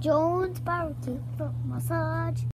Jones Barbecue Foot Massage.